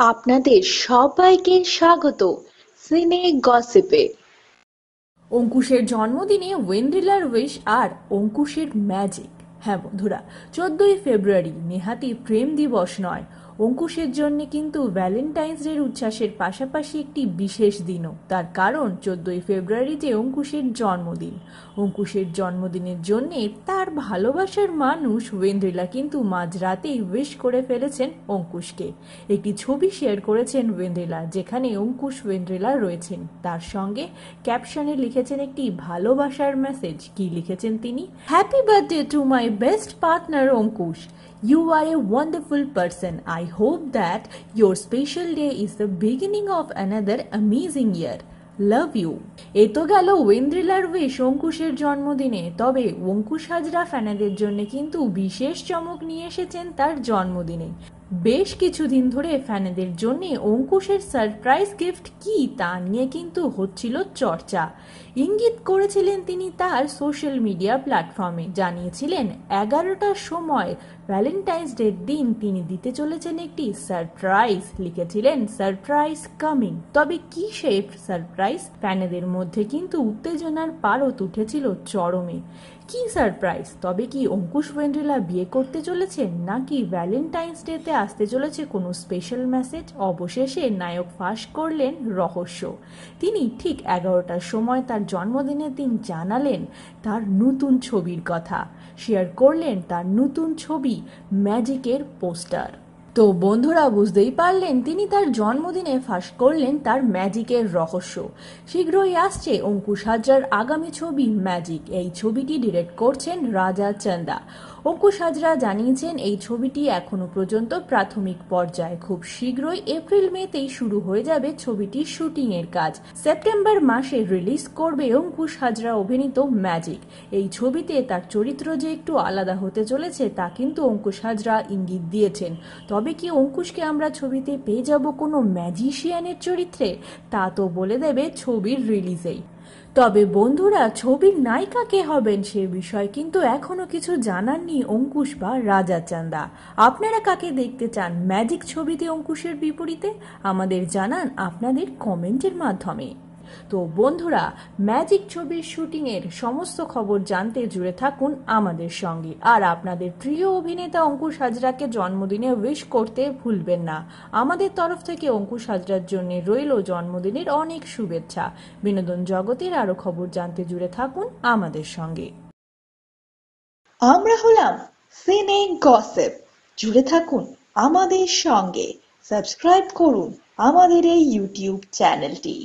আপনাদের সবাইকে স্বাগত সিনে গসিপে। অঙ্কুশের জন্মদিনে ওয়েন্ড্রিলার উইশ আর অঙ্কুশের ম্যাজিক। হ্যাঁ বন্ধুরা, চোদ্দই ফেব্রুয়ারি, নেহাতি প্রেম দিবস নয় অঙ্কুশের জন্য কিন্তু ভ্যালেন্টাইন্স ডের উচ্ছ্বাসের পাশাপাশি একটি বিশেষ দিনও। তার কারণ, চোদ্দই ফেব্রুয়ারিতে অঙ্কুশের জন্মদিন। অঙ্কুশের জন্মদিনের জন্য তার ভালোবাসার মানুষ ওয়েন্দ্রিলা কিন্তু মাঝরাতেই উইশ করে ফেলেছেন অঙ্কুশকে। একটি ছবি শেয়ার করেছেন ওয়েন্দ্রিলা যেখানে অঙ্কুশ ওয়েন্দ্রিলা রয়েছেন। তার সঙ্গে ক্যাপশনে লিখেছেন একটি ভালোবাসার মেসেজ কি লিখেছেন তিনি? Happy birthday to my best partner Ankush. You are a wonderful person. I hope that your special day is the beginning of another amazing year. Love you এ তো গেল ওয়েন্দ্রিলার উইশ অঙ্কুশের জন্মদিনে তবে অঙ্কুশ হাজরা ফ্যানেদের জন্য কিন্তু বিশেষ চমক নিয়ে এসেছেন তার জন্মদিনে বেশ কিছুদিন ধরে ফ্যানেদের জন্য অঙ্কুশের সারপ্রাইজ গিফট কি তা নিয়ে কিন্তু হচ্ছিল চর্চা। ইঙ্গিত করেছিলেন তিনি তার সোশ্যাল মিডিয়া প্ল্যাটফর্মে জানিয়েছিলেন, এগারোটার সময় ভ্যালেন্টাইন্স ডের দিন তিনি দিতে চলেছেন একটি সারপ্রাইজ লিখেছিলেন সারপ্রাইজ কামিং তবে কি সেই সারপ্রাইজ ফ্যানেদের মধ্যে কিন্তু উত্তেজনার পারত উঠেছিল চরমে। কি সারপ্রাইজ তবে কি অঙ্কুশ ওয়েন্ড্রিলা বিয়ে করতে চলেছেন নাকি ভ্যালেন্টাইন্স ডেতে আসতে চলেছে কোনো স্পেশাল মেসেজ অবশেষে নায়ক ফাঁস করলেন রহস্য। তিনি ঠিক এগারোটার সময় তার জন্মদিনের দিন জানালেন তার নতুন ছবির কথা। শেয়ার করলেন তার নতুন ছবি ম্যাজিকের পোস্টার। তো বন্ধুরা, বুঝতেই পারলেন তিনি তার জন্মদিনে ফাঁস করলেন তার ম্যাজিকের রহস্য। শীঘ্রই আসছে অঙ্কুশ হাজরার আগামী ছবি ম্যাজিক। এই ছবিটি ডিরেক্ট করছেন রাজা চন্দা। অঙ্কুশ হাজরা জানিয়েছেন, এই ছবিটি এখনও পর্যন্ত প্রাথমিক পর্যায়ে। খুব শীঘ্রই এপ্রিল মেতেই শুরু হয়ে যাবে ছবিটির শুটিং এর কাজ। সেপ্টেম্বর মাসে রিলিজ করবে অঙ্কুশ হাজরা অভিনীত ম্যাজিক। এই ছবিতে তার চরিত্র যে একটু আলাদা হতে চলেছে, তা কিন্তু অঙ্কুশ হাজরা ইঙ্গিত দিয়েছেন। তবে কি অঙ্কুশকে আমরা ছবিতে পেয়ে যাব কোনো ম্যাজিশিয়ানের চরিত্রে? তা তো বলে দেবে ছবির রিলিজেই। তবে বন্ধুরা, ছবির নায়িকা কে হবেন সে বিষয়ে কিন্তু এখনও কিছু জানাননি অঙ্কুশ বা রাজা চান্দা। আপনারা কাকে দেখতে চান ম্যাজিক ছবিতে অঙ্কুশের বিপরীতে? আমাদের জানান আপনাদের কমেন্টের মাধ্যমে। তো বন্ধুরা, ম্যাজিক ছবির শুটিংয়ের সমস্ত খবর জানতে জুড়ে থাকুন আমাদের সঙ্গে। আর আপনাদের প্রিয় অভিনেতা অঙ্কুশ হাজরাকে জন্মদিনে উইশ করতে ভুলবেন না। আমাদের তরফ থেকে অঙ্কুশ হাজরার জন্য রইল জন্মদিনের অনেক শুভেচ্ছা। বিনোদন জগতের আরও খবর জানতে জুড়ে থাকুন আমাদের সঙ্গে। আমরা হলাম সিনে গসেপ জুড়ে থাকুন আমাদের সঙ্গে। সাবস্ক্রাইব করুন আমাদের এই ইউটিউব চ্যানেলটি